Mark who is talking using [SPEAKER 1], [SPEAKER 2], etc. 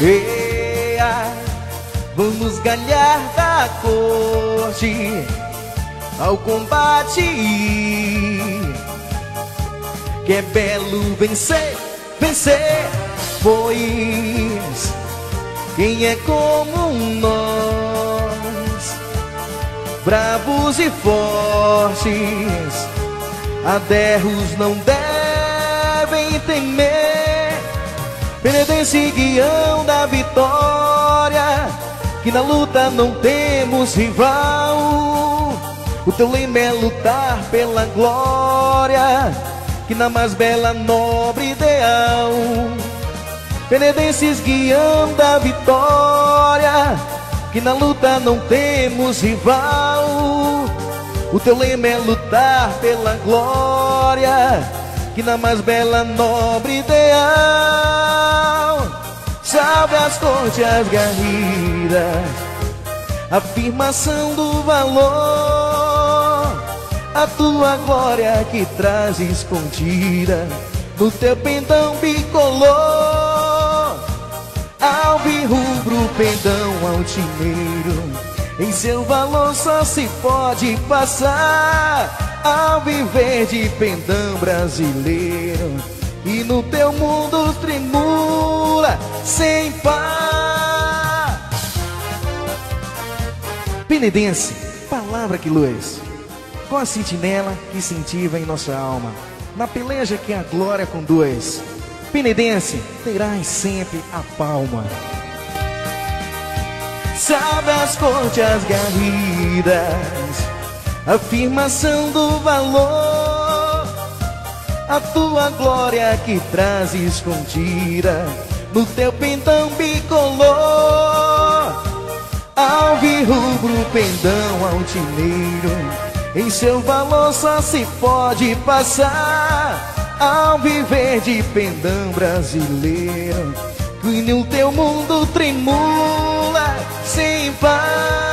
[SPEAKER 1] Eia, vamos ganhar da corte ao combate. Que é belo vencer, vencer, pois quem é como nós, bravos e fortes, a derros não devem temer. Penedense guião da vitória, que na luta não temos rival. O teu lema é lutar pela glória, que na mais bela nobre ideal. Penedenses guião da vitória, que na luta não temos rival. O teu lema é lutar pela glória, que na mais bela nobre ideal. As cortes garridas, afirmação do valor. A tua glória que traz escondida no teu pendão bicolor. Alve rubro, pendão altineiro, em seu valor só se pode passar. Alve verde, pendão brasileiro, e no teu mundo tremula Penedense, palavra que luz, com a sentinela que incentiva em nossa alma, na peleja que a glória conduz. Penedense, terás sempre a palma. Sabe as cortes garridas, afirmação do valor, a tua glória que traz escondida no teu pendão bicolor. Alve rubro, pendão altineiro, em seu valor só se pode passar. Alve verde, pendão brasileiro, que no teu mundo tremula sem paz.